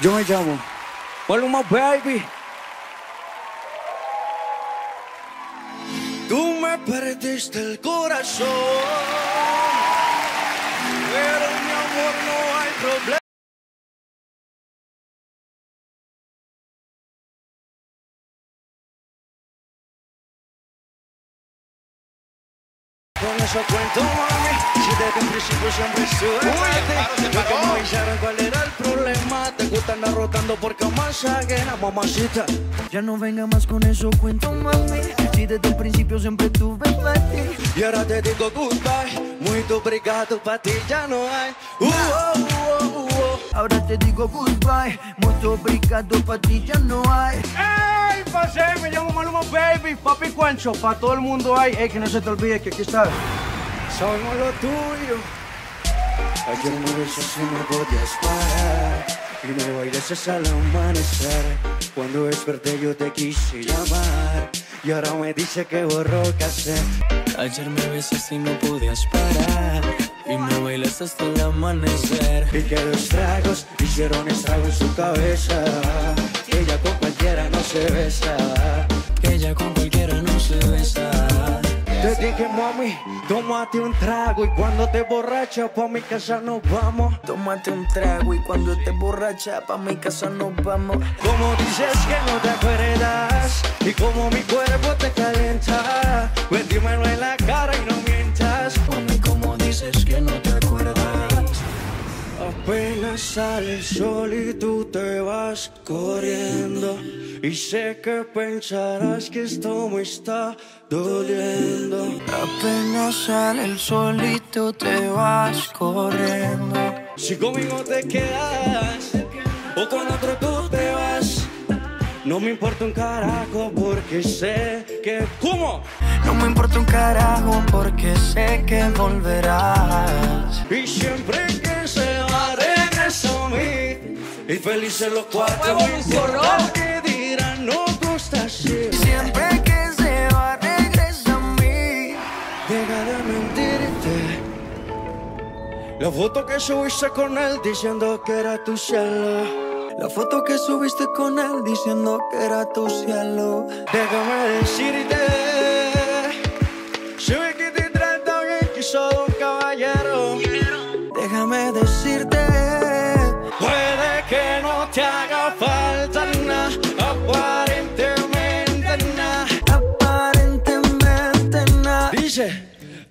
Yo me llamo Maluma Baby. Tú me perdiste el corazón, pero mi amor no hay problema. Con eso cuento, si desde un principio siempre estuve Uy, Lo que me avisaron cuál era el problema Te gusta andar rotando por camas ajenas, mamacita Ya no venga más con eso, cuento mami. Si desde el principio siempre tuve para ti. Y ahora te digo goodbye Muy obrigado, pa' ti ya no hay uh, oh, uh, oh, uh, oh. Ahora te digo goodbye. Muy obrigado, para ti ya no hay. ¡Ey, pase! Me llamo Maluma Baby, papi Cuancho, para todo el mundo hay. Ey, que no se te olvide que aquí está. Sabemos lo tuyo. Ayer me besas y no podías parar Y me bailas al amanecer. Cuando desperté yo te quise llamar Y ahora me dice que borró casé Ayer me besaste y no podías parar Y me bailaste hasta el amanecer. Y que los tragos hicieron estrago en su cabeza. Que ella con cualquiera no se besa. Que ella con cualquiera no se besa Te dije mami, tómate un trago Y cuando te borracha pa' mi casa nos vamos Tómate un trago y cuando estés borracha, pa' mi casa nos vamos. Como dices que no te acuerdas Y como mi cuerpo te calienta Pues dímelo en la cara y no mientas Mami, como dices que no te Apenas sale el sol y tú te vas corriendo Y sé que pensarás que esto me está doliendo Apenas sale el solito te vas corriendo. Si conmigo te quedas o con otro tú te vas No me importa un carajo porque sé que... ¿Cómo? No me importa un carajo porque sé que volverás. Y siempre que Y felices los cuatro No importa que dirán, no gusta así. Siempre que se va regresa a mí. Deja de mentirte. La foto que subiste con él diciendo que era tu cielo. La foto que subiste con él diciendo que era tu cielo. Déjame decirte Dice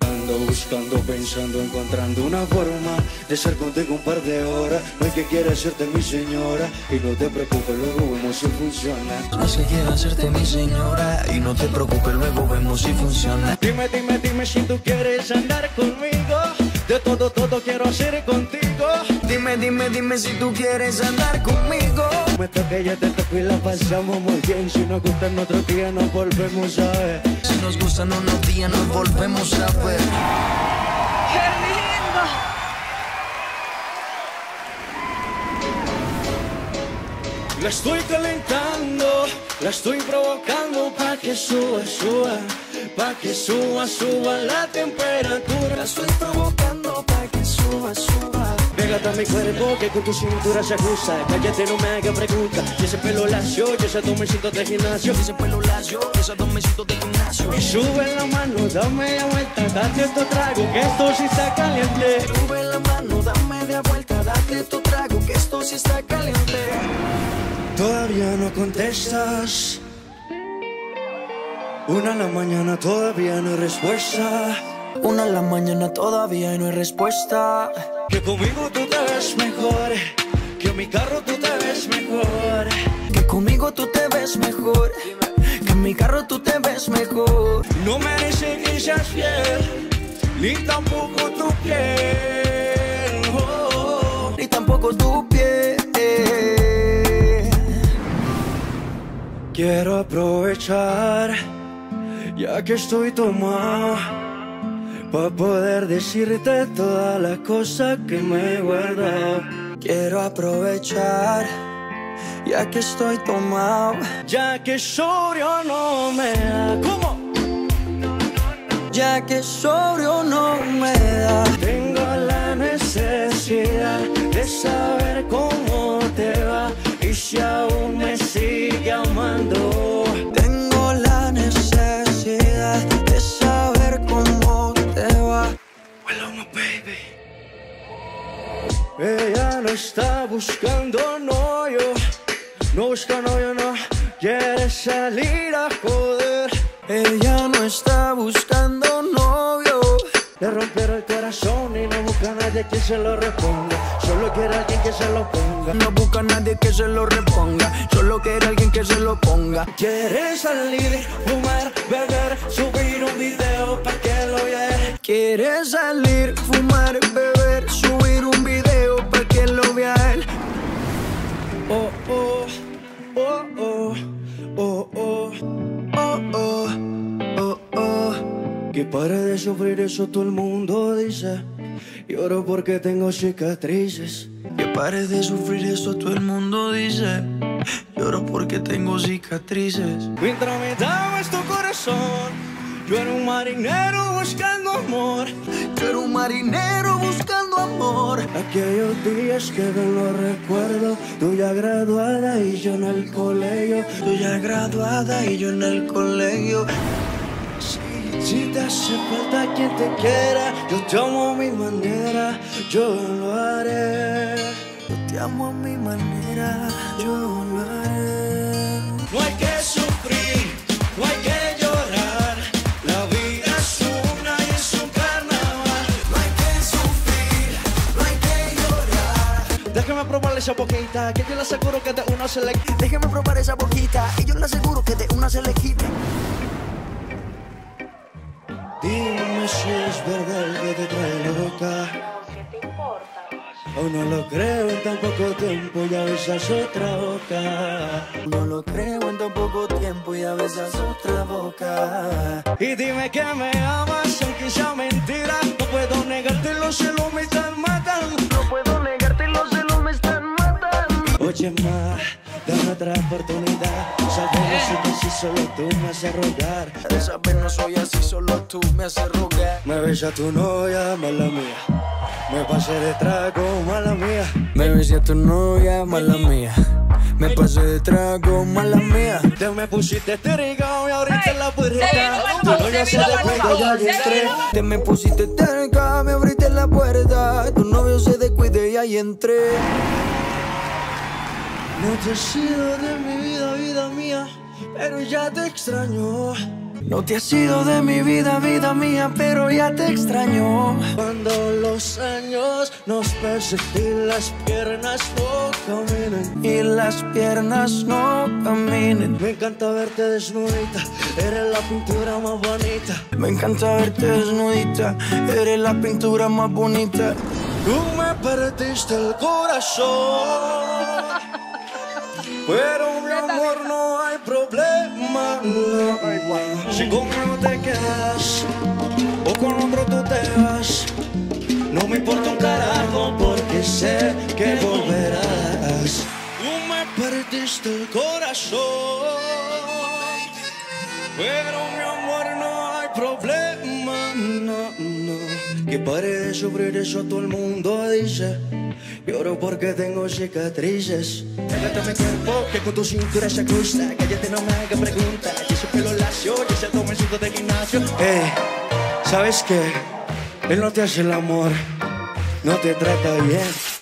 Ando buscando, pensando, encontrando una forma De ser contigo un par de horas. No hay que quiera hacerte mi señora Y no te preocupes, luego vemos si funciona. No sé quiero hacerte mi señora Y no te preocupes, luego vemos si funciona. Dime, dime, dime si tú quieres andar conmigo. De todo, todo quiero hacer contigo. Dime, dime, dime si tú quieres andar conmigo. Me toca, ya te toco y la pasamos muy bien. Si nos gustan otro día nos volvemos a ver nos gustan unos días nos volvemos a ver ¡Qué lindo! La estoy calentando, la estoy provocando pa' que suba, suba, pa' que suba, suba la temperatura. La estoy provocando Pégate a mi cuerpo que con tu cintura se ajusta. Cállate, no me haga pregunta. Y ese pelo lacio, y ese domicilio de gimnasio. Ese pelo lacio, dos mesitos de gimnasio Y sube la mano, dame la vuelta, date otro trago, que esto sí está caliente. Sube la mano, dame de vuelta, date tu trago, que esto sí está caliente. Todavía no contestas. Una en la mañana, todavía no hay respuesta. Una en la mañana todavía y no hay respuesta. Que conmigo tú te ves mejor, que en mi carro tú te ves mejor. Que conmigo tú te ves mejor. Que en mi carro tú te ves mejor. No merece que seas fiel, ni tampoco tu piel. Oh, Ni tampoco tu piel. Quiero aprovechar, ya que estoy tomado, para poder decirte todas las cosas que me he guardado. Quiero aprovechar, ya que estoy tomado. Ya que sobrio no me da. ¿Cómo? Ya que sobrio no me da. Tengo la necesidad de saber cómo te va. si aún me sigue amando. Ella no está buscando novio, no busca novio, no quiere salir a joder. Ella no está buscando novio. Le rompieron el corazón y no busca a nadie que se lo responda. Solo quiere alguien que se lo ponga. No busca nadie que se lo reponga. Solo quiere alguien que se lo ponga. Quiere salir, fumar, beber, subir un video para que lo vea. Quiere salir, fumar, beber, sufrir eso todo el mundo dice. Lloro porque tengo cicatrices. Que pare de sufrir eso, todo el mundo dice. Lloro porque tengo cicatrices. Mientras me dabas tu corazón, yo era un marinero buscando amor. Yo era un marinero buscando amor. Aquellos días que bien lo recuerdo, tú ya graduada y yo en el colegio. Tú ya graduada y yo en el colegio. Si te hace falta quien te quiera, yo te amo a mi manera, yo lo haré. Yo te amo a mi manera, yo lo haré. No hay que sufrir, no hay que llorar. La vida es una y es un carnaval. No hay que sufrir, no hay que llorar. Déjame probarle esa boquita, que yo le aseguro que de uno se le. Déjeme probar esa boquita y yo le aseguro que de una se le quita. Dime si es verdad el que te trae loca. ¿Qué te importa? Aún no lo creo en tan poco tiempo, ya besas otra boca. No lo creo en tan poco tiempo y a besas otra boca. Y dime que me amas, aunque sea mentira. No puedo negarte, los celos me están matando. No puedo negarte, los celos me están matando. Oye, ma, dame otra oportunidad. Sabemos que si solo tú me haces rogar. Esa vez no soy así, solo tú me haces rogar. Me besa tu novia, mala mía. Me pasé de trago, mala mía. Me besé a tu novia, mala mía. Me pasé de trago, mala mía. Te me pusiste terigao y ahorita la se vino puerta. Tu novia se descuida, ya entré. Te me pusiste cerca, me abriste la puerta. Tu novio se descuide y ahí entré. No te has sido de mi vida, vida mía, pero ya te extraño. No te has ido de mi vida, vida mía, pero ya te extraño. Cuando los años nos pesen y las piernas no caminen. Y las piernas no caminen. Me encanta verte desnudita, eres la pintura más bonita. Me encanta verte desnudita, eres la pintura más bonita. Tú me partiste el corazón. Pero mi amor no hay problema. no. Si conmigo te quedas o con otro tú te vas, no me importa un carajo porque sé que volverás. Tú me partiste el corazón. Pero mi amor Que pare de sufrir eso todo el mundo dice. Lloro porque tengo cicatrices. Mi cuerpo que con tu cintura se ajusta. Cállate, no me hagas preguntas. Y ese pelo lacio y ese tomencito de gimnasio. Hey, ¿sabes qué? Él no te hace el amor, no te trata bien.